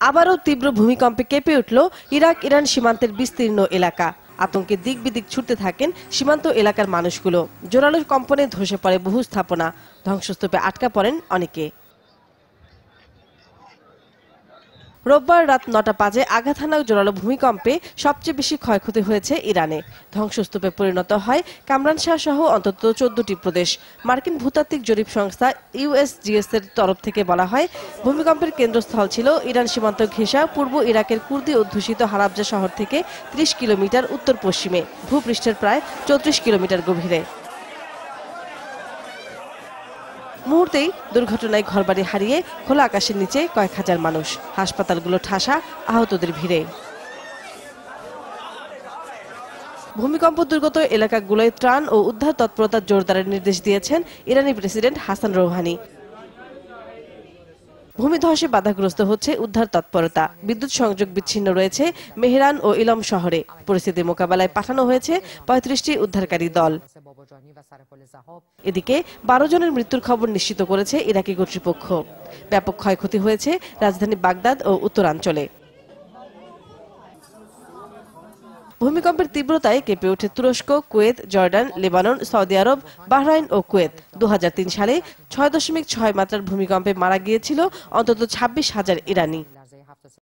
আবারও তীব্র ভূমিকম্পে কেঁপে উঠল ইরাক ইরান সীমান্তের বিস্তীর্ণ এলাকা। আতঙ্কে দিক বিদিক ছুটতে থাকেন সীমান্ত এলাকার মানুষগুলো। জোরালো কম্পনে ধসে পড়ে বহু স্থাপনা। ধ্বংসস্তূপে আটকা পড়েন অনেকে। রোববার রাত নটা পাঁচে আঘাত জোরালো ভূমিকম্পে সবচেয়ে বেশি ক্ষয়ক্ষতি হয়েছে ইরানে। ধ্বংসস্তূপে পরিণত হয় কামরান শাহ সহ অন্তত চোদ্দটি প্রদেশ। মার্কিন ভূতাত্ত্বিক জরিপ সংস্থা ইউএসজিএস এর তরফ থেকে বলা হয়, ভূমিকম্পের কেন্দ্রস্থল ছিল ইরান সীমান্ত ঘেঁষা পূর্ব ইরাকের কুর্দি অধ্যুষিত হারাবজা শহর থেকে ত্রিশ কিলোমিটার উত্তর পশ্চিমে। ভূপৃষ্ঠের প্রায় চৌত্রিশ কিলোমিটার গভীরে। মুহূর্তেই দুর্ঘটনায় ঘরবাড়ি হারিয়ে খোলা আকাশের নিচে কয়েক হাজার মানুষ হাসপাতালগুলো ঠাসা, আহতদের ভিড়ে। ভূমিকম্প দুর্গত এলাকাগুলোয় ত্রাণ ও উদ্ধার তৎপরতা জোরদারের নির্দেশ দিয়েছেন ইরানি প্রেসিডেন্ট হাসান রৌহানি। ভূমিধসে বাধাগ্রস্ত হচ্ছে উদ্ধার তৎপরতা। বিদ্যুৎ সংযোগ বিচ্ছিন্ন রয়েছে মেহরান ও ইলম শহরে। পরিস্থিতি মোকাবেলায় পাঠানো হয়েছে পঁয়ত্রিশটি উদ্ধারকারী দল। এদিকে বারো জনের মৃত্যুর খবর নিশ্চিত করেছে ইরাকি কর্তৃপক্ষ। ব্যাপক ক্ষয়ক্ষতি হয়েছে রাজধানী বাগদাদ ও উত্তরাঞ্চলে। ভূমিকম্পের তীব্রতায় কেঁপে ওঠে তুরস্ক, কুয়েত, জর্ডান, লেবানন, সৌদি আরব, বাহরাইন ও কুয়েত। দু হাজার তিন সালে ছয় দশমিক ছয় মাত্রার ভূমিকম্পে মারা গিয়েছিল অন্তত ছাব্বিশ হাজার ইরানি।